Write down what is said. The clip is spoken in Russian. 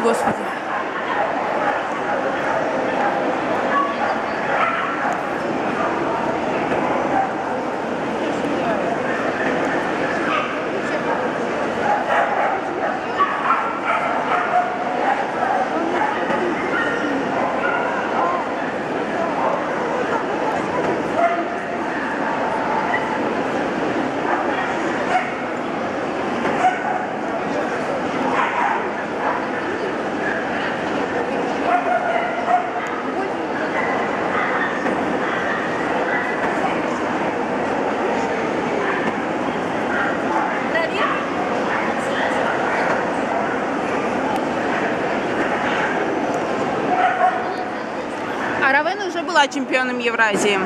gosto de. А Равена вже була чемпіоном Євразії.